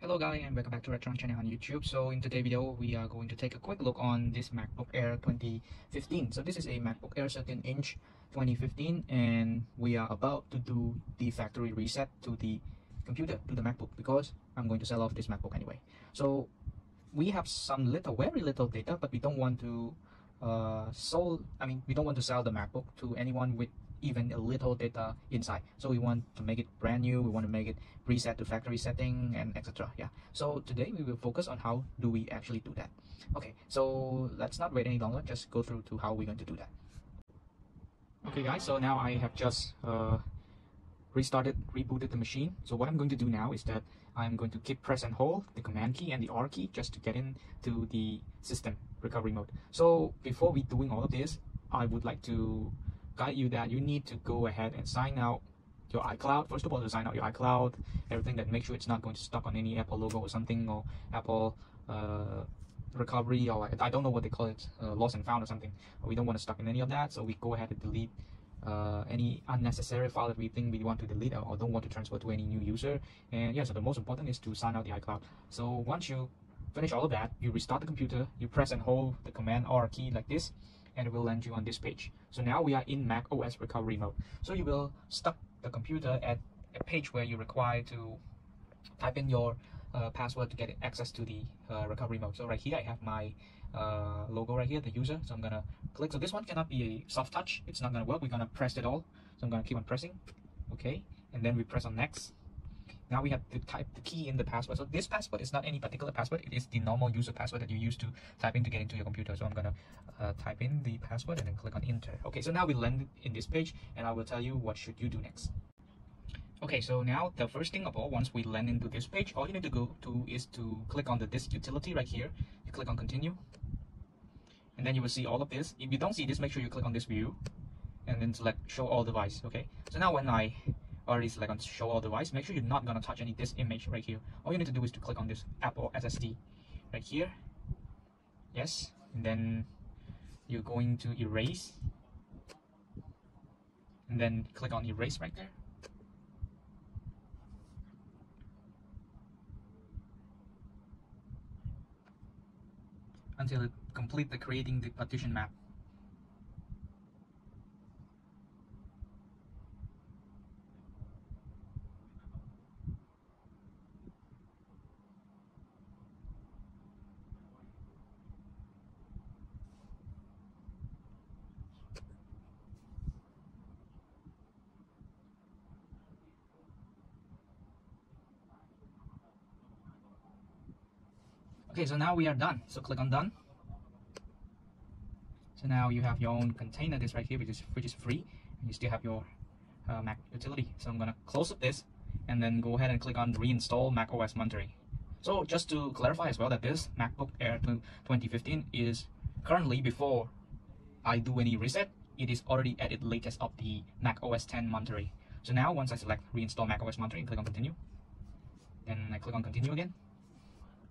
Hello guys and welcome back to Redtron channel on YouTube. So in today's video we are going to take a quick look on this MacBook Air 2015. So this is a MacBook Air 13 inch 2015 and we are about to do the factory reset to the computer to the MacBook because I'm going to sell off this MacBook anyway. So we have some little very little data but we don't want to uh, sold I mean we don't want to sell the MacBook to anyone with even a little data inside. So we want to make it brand new we want to make it reset to factory setting and etc yeah. So today we will focus on how do we actually do that. Okay so let's not wait any longer just go through to how we're going to do that. Okay guys so now i have just uh, restarted rebooted the machine. So what i'm going to do now is that i'm going to keep press and hold the command key and the r key just to get into the system recovery mode. So before we doing all of this i would like to guide you that you need to go ahead and sign out your iCloud. First of all, to sign out your iCloud, everything that make sure it's not going to stuck on any Apple logo or something or Apple uh, recovery or I don't know what they call it, uh, lost and found or something. We don't want to stuck in any of that, so we go ahead and delete uh, any unnecessary file that we think we want to delete or don't want to transfer to any new user. And yeah, so the most important is to sign out the iCloud. So once you finish all of that, you restart the computer, you press and hold the command R key like this, and it will land you on this page. So now we are in Mac OS recovery mode. So you will stop the computer at a page where you require to type in your uh, password to get access to the uh, recovery mode. So right here I have my uh, logo right here, the user. So I'm gonna click. So this one cannot be a soft touch. It's not gonna work. We're gonna press it all. So I'm gonna keep on pressing. Okay, and then we press on next. Now we have to type the key in the password. So this password is not any particular password. It is the normal user password that you use to type in to get into your computer. So I'm gonna uh, type in the password and then click on enter. Okay, so now we land in this page and I will tell you what should you do next. Okay, so now the first thing of all, once we land into this page, all you need to go to is to click on the disk utility right here. You click on continue. And then you will see all of this. If you don't see this, make sure you click on this view and then select show all device. Okay, so now when I already like on show all device, make sure you're not gonna touch any this image right here. All you need to do is to click on this Apple SSD right here. Yes, and then you're going to erase. And then click on erase right there. Until it complete the creating the partition map. Okay, so now we are done. So click on done. So now you have your own container this right here, which is which is free. And you still have your uh, Mac utility. So I'm gonna close up this and then go ahead and click on reinstall Mac OS Monterey. So just to clarify as well that this MacBook Air 2015 is currently before I do any reset, it is already at its latest of the Mac OS 10 Monterey. So now once I select reinstall Mac OS Monterey, click on continue. Then I click on continue again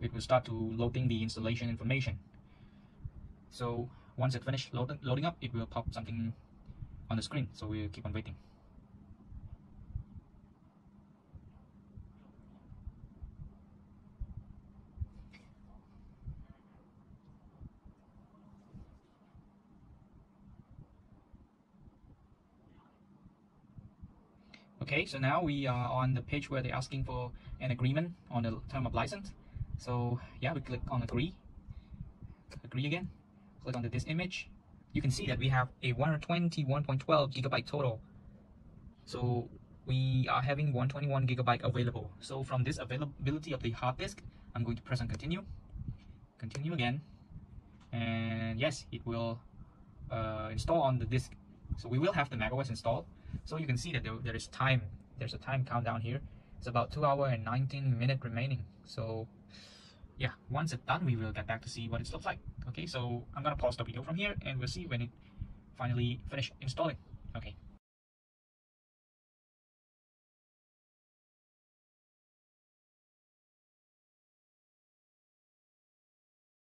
it will start to loading the installation information. So once it finished load, loading up it will pop something on the screen. So we'll keep on waiting. Okay, so now we are on the page where they're asking for an agreement on the term of license so yeah we click on agree. Agree again. Click on the this image. You can see that we have a 121.12 gigabyte total. So we are having 121 gigabyte available. So from this availability of the hard disk i'm going to press on continue. Continue again. And yes it will uh, install on the disk. So we will have the macOS installed. So you can see that there, there is time. There's a time countdown here it's about 2 hour and 19 minute remaining. So yeah once it's done we will get back to see what it looks like. Okay so i'm gonna pause the video from here and we'll see when it finally finish installing. Okay